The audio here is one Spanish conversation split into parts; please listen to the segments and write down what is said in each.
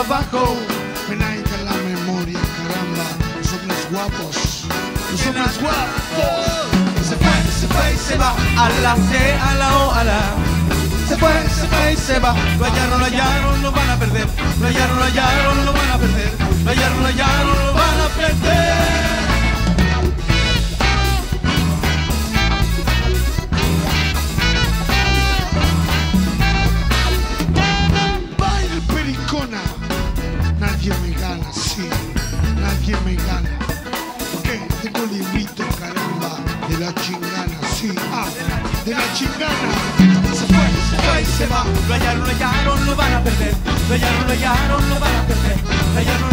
Abajo, penaita la memoria, caramba, los hombres guapos, los hombres guapos. se fue, se fue y se va. A la C, a la O, a la. Se fue, se fue y se va. Lo hallaron, lo hallaron, lo van a perder. Lo hallaron, lo hallaron, lo van a perder. Lo hallaron, lo hallaron, lo van a perder. Nadie me gana, sí, nadie me gana. Porque tengo librito, caramba, de la chingana, sí, ah, de la chingana. Se fue, se fue y se va. Lo hallaron, lo hallaron, lo van a perder. Lo hallaron, lo hallaron, lo van a perder. Lo hallaron,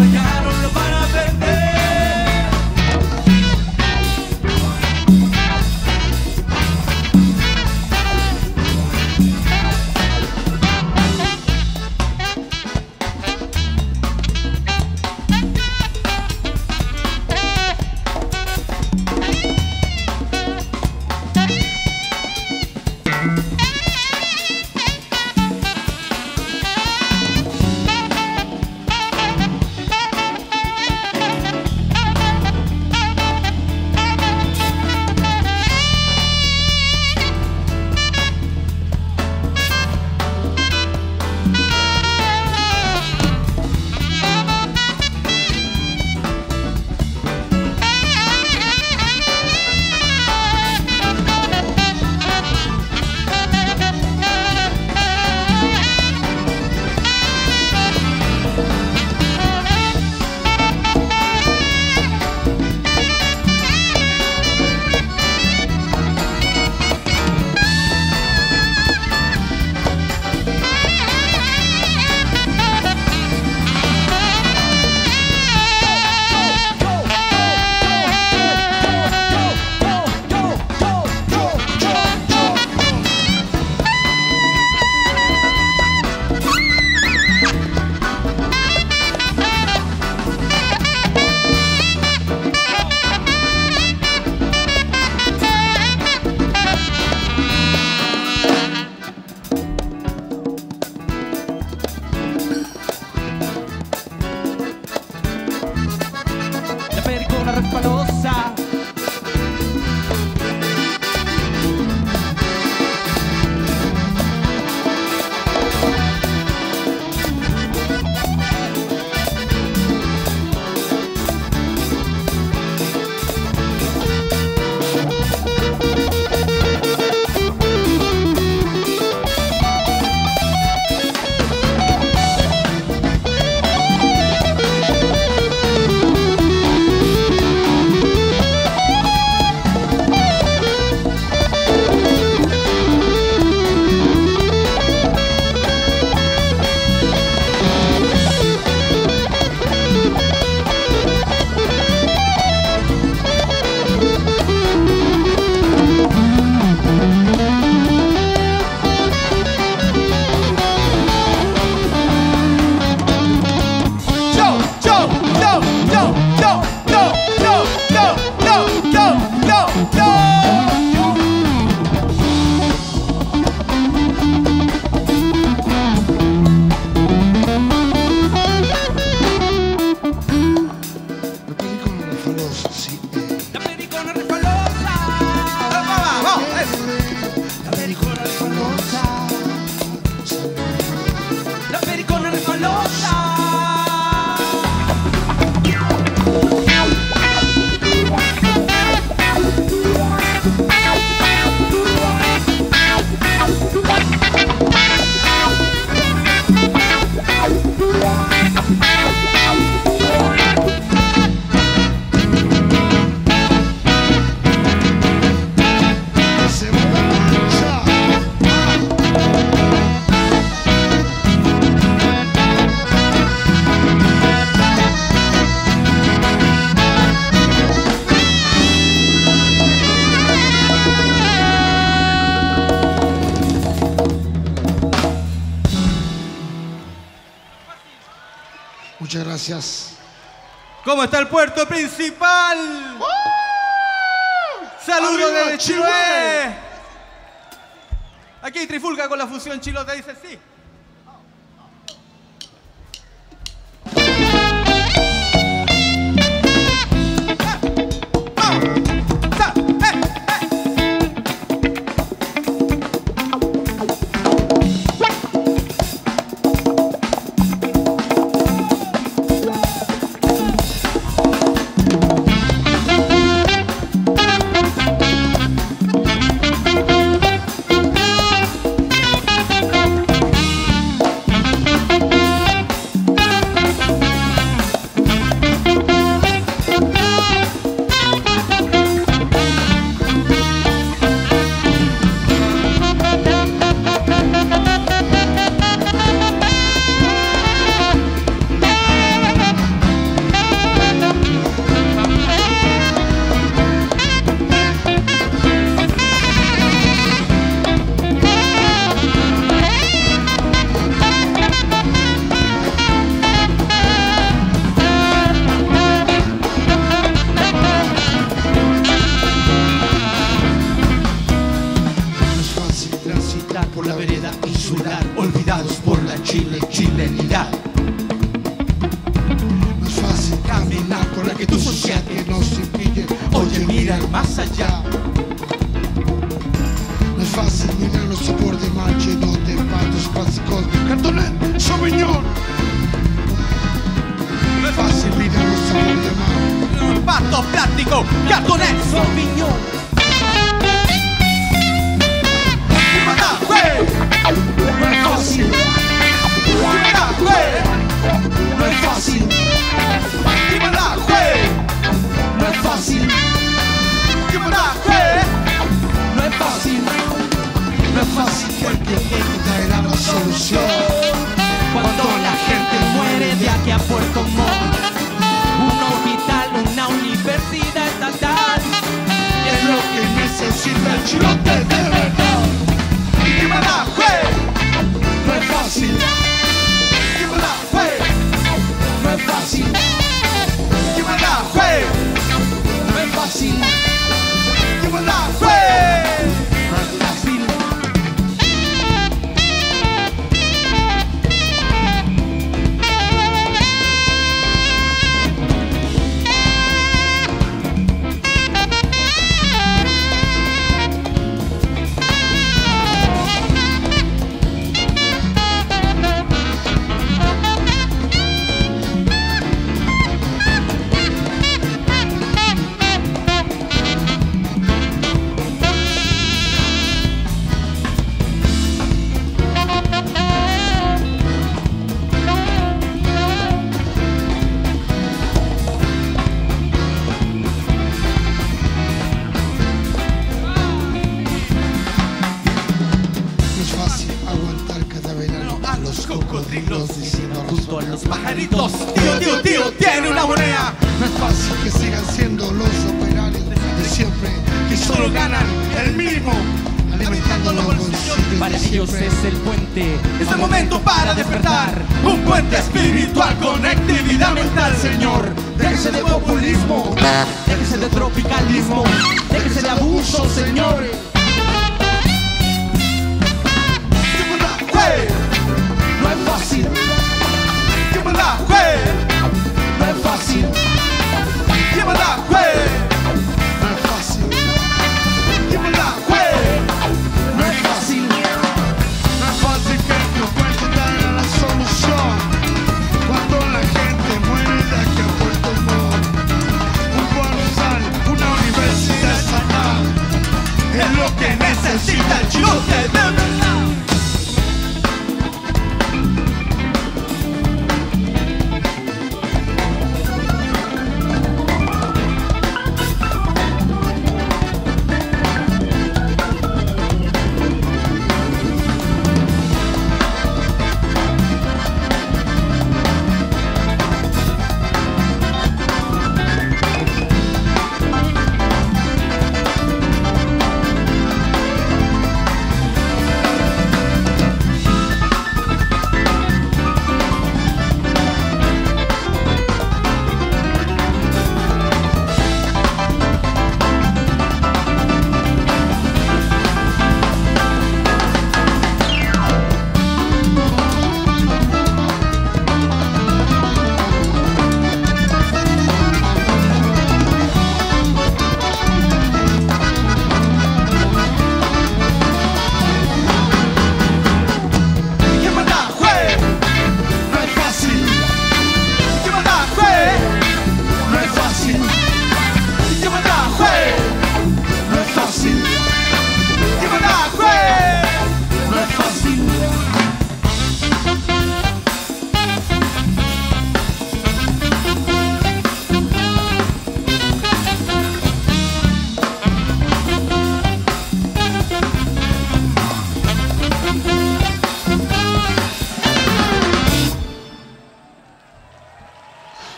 ¿Cómo está el puerto principal? ¡Uh! ¡Saludos desde Chile! Aquí Trifulca con la fusión chilota dice sí. Cile, Cile, Italia. Puerto Montt, un hospital, una universidad estatal. Es lo que necesita el chilote de verdad. Y me la fue, no es fácil. Y me la fue, no es fácil. Y me la fue, no es fácil. Y me la fue.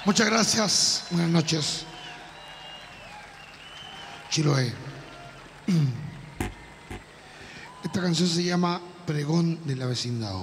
Muchas gracias. Buenas noches. Chiloé. Esta canción se llama Pregón de la Vecindad.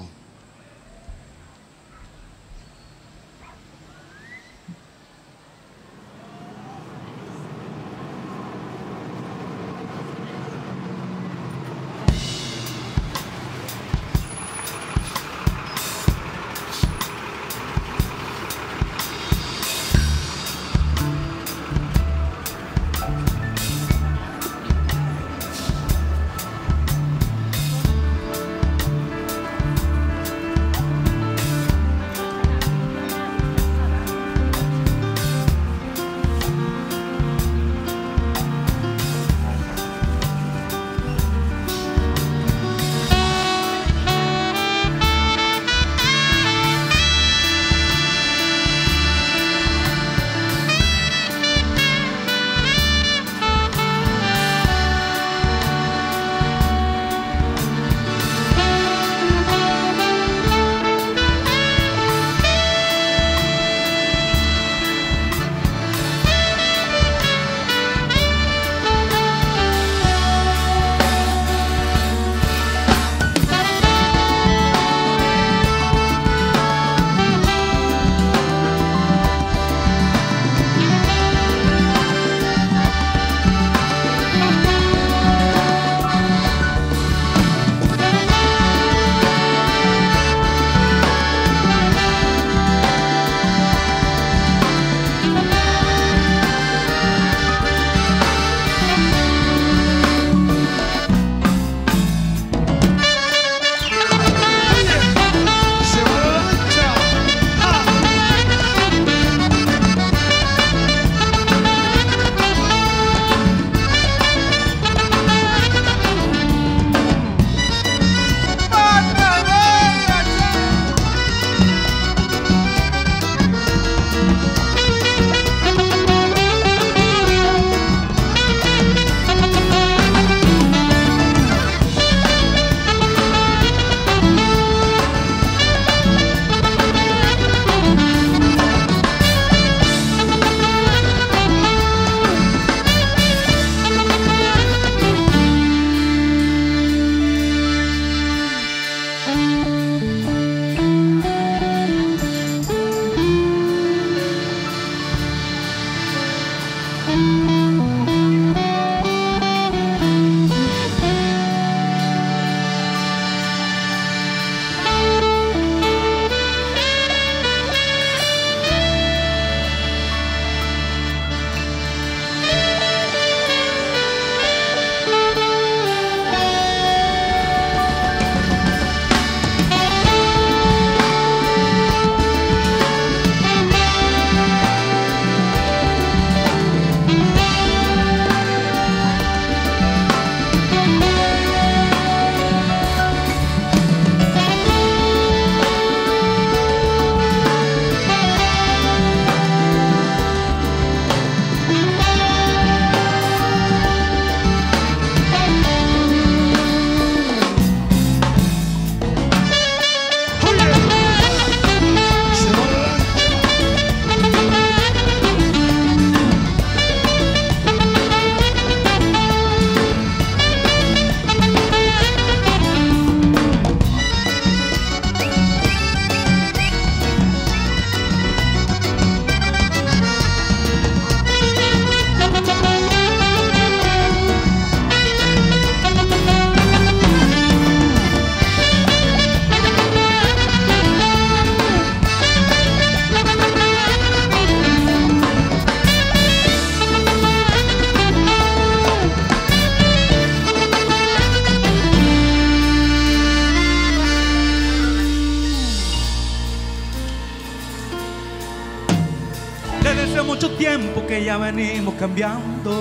Que ya venimos cambiando.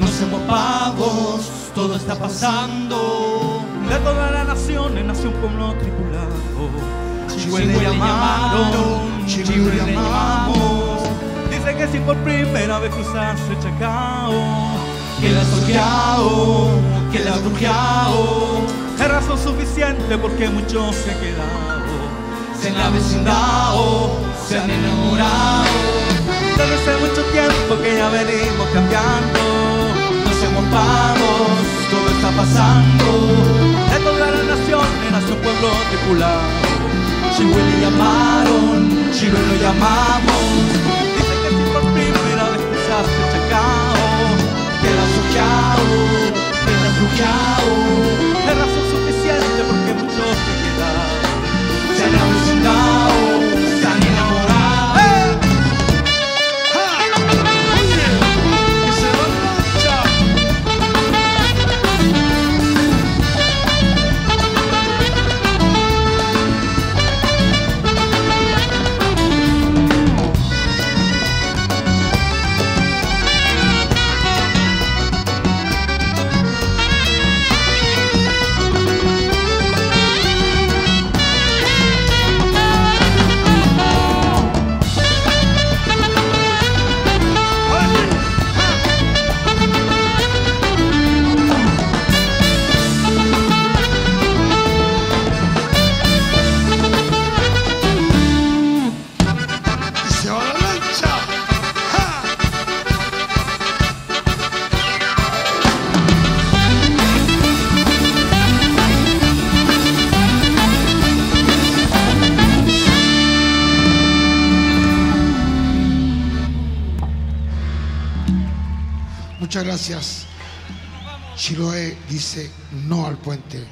No somos pagos, todo está pasando. De todas las naciones nació un pueblo tripulado. Chihuahua le llamaron, Chihuahua le llamamos. Dice que si por primera vez cruzase Chacao, que la soqueado, que la brujeado. Es razón suficiente porque muchos se han quedado, se han avecindado, se han enamorado. Pero hace mucho tiempo que ya venimos cambiando. No Nos empapamos, todo está pasando. De toda la nación, nació un pueblo tripulado Chihuahua llamaron, Chihuahua lo llamamos. dice no al puente.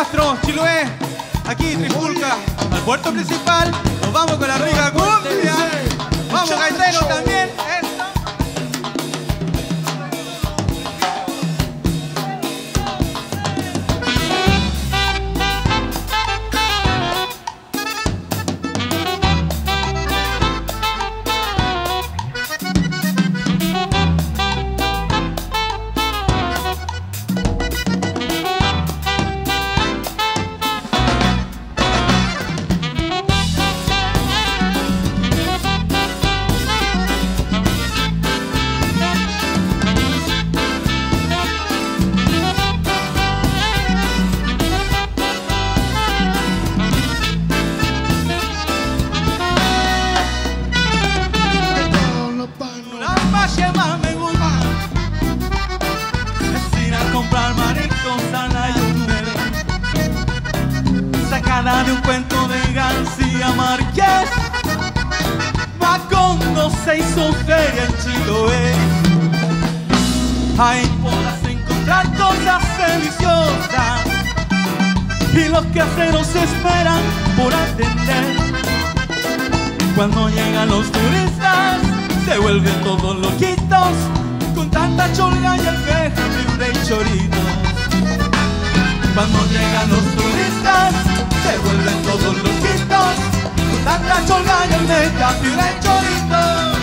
Castro, aquí Trifulca, al puerto principal. Nos vamos con la rica cumbia. Vamos, gaitero también. Se vuelven todos loquitos con tanta cholga y alveja, piure y choritos. Cuando llegan los turistas, se vuelven todos loquitos con tanta cholga y alveja, piure y choritos.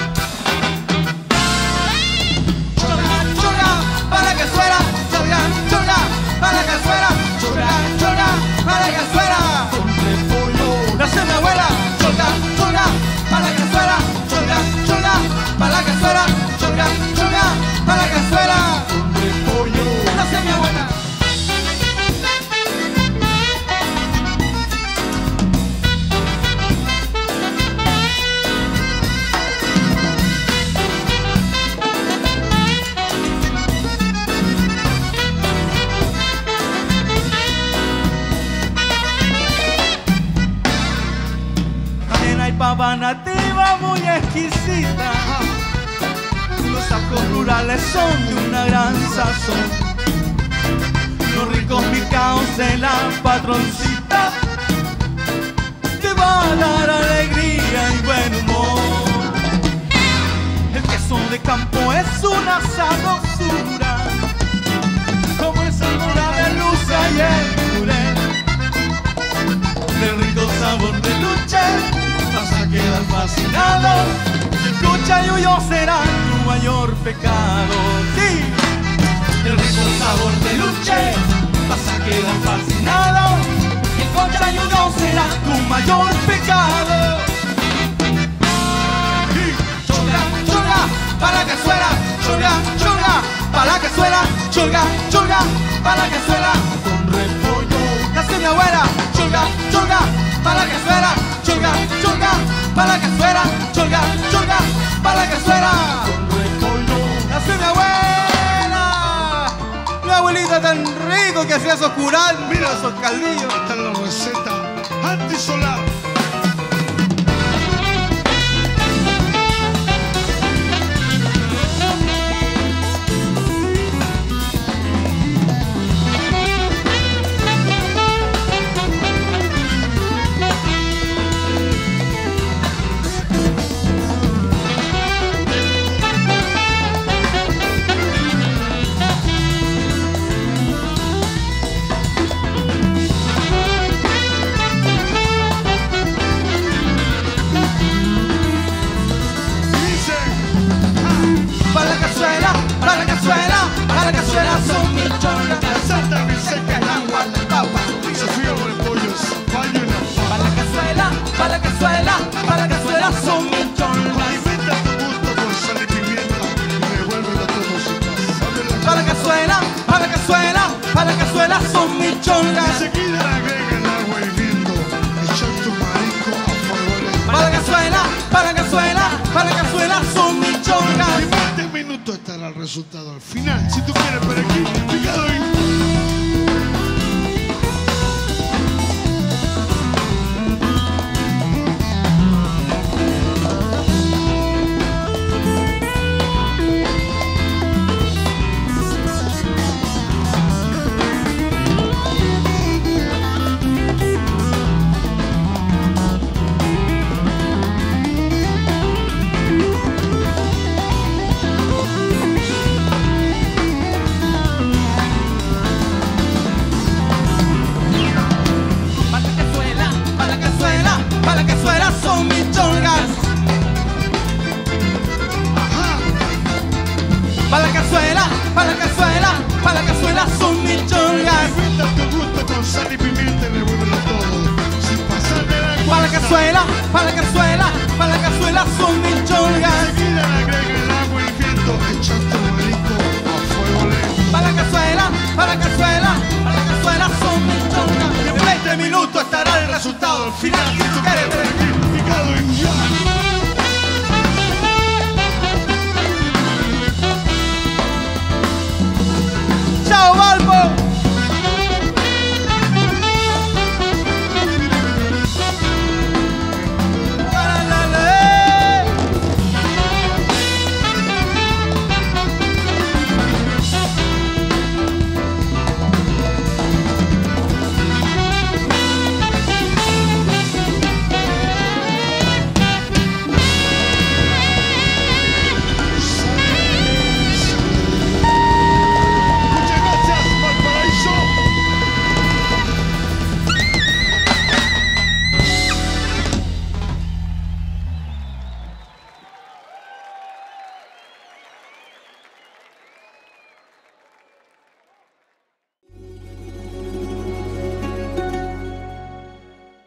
Cholga, cholga, para que suena, cholga, cholga, para que suena, son de una gran sazón. Los ricos picados de la patroncita te va a dar alegría y buen humor. El queso de campo es una sabrosura, como el sabor de luza y el puré del rico sabor de luche vas a quedar fascinado lucha y huyo será tu mayor pecado. Sí. Del rico sabor de luche vas a quedar fascinado y el concha será tu mayor pecado. Cholga, cholga, para que suena, cholga, cholga, para que suena, cholga, cholga, para que suena, con repollo. Nace mi abuela, cholga, cholga, para que suena, cholga, cholga, para que suena, cholga, cholga, para con repollo. Nace mi abuela, mi abuelita tan rico que hacía esos curantes, mira esos caldillos. Esta es la receta antisolar. Resultado al final. Si tú quieres, por aquí.